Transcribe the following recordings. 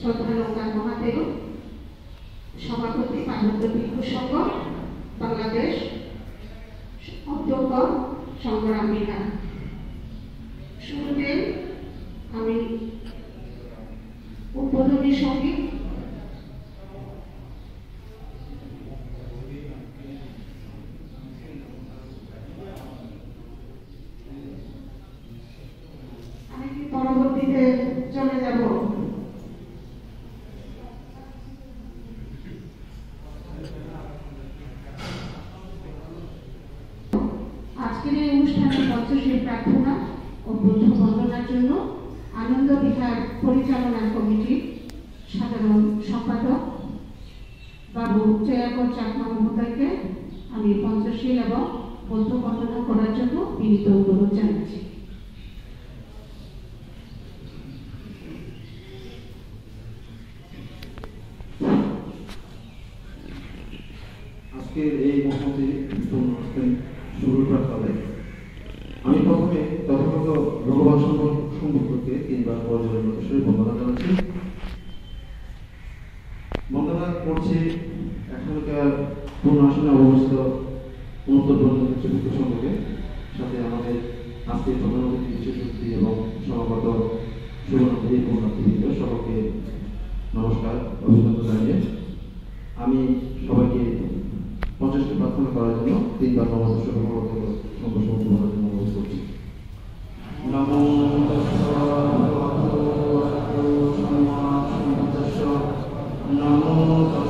সর্বালঙ্কার মহাদেব সভাপতি পার্বত্য ভিক্ষু সংঘ বাংলাদেশ অধ্যক্ষ সংগ্রামীরা পঞ্চশীল প্রার্থনা ও বুদ্ধ বন্দনার জন্য আনন্দ বিহার পরিচালনা কমিটির সাধারণ সম্পাদক বাবু জয়াকর চাকমা মহোদয়কে আমি পঞ্চশীল এবং বৌদ্ধ বন্দনা করার জন্য বিনীত অনুরোধ জানাচ্ছি। আজকের এই মহতি শুরু করা হবে। আমি প্রথমে তথাগত ভগবান সম্পর্কে তিনবার পর্যায়ের প্রদর্শনী বন্দনা জানাচ্ছি। বন্দনা করছি এখানকার পূর্ণ আসনে অবস্থিত উন্নত ব্রহ্মপুত্র সম্পর্কে, সাথে আমাদের আজকের প্রধান অতিথি বিশেষ অতিথি এবং সমাগত শুভনাথী পূর্ণার্থীবৃন্দ সকলকে নমস্কার, অভিনন্দন জানিয়ে আমি সবাইকে পঞ্চাশটি প্রার্থনা করার জন্য তিনবার নমস্কার সম্পর্ক No.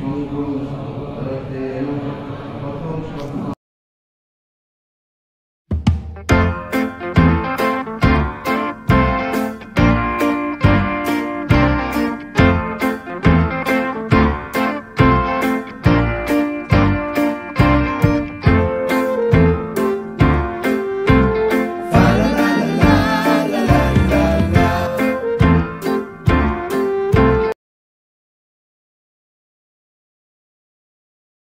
সংঘ প্রথম সভা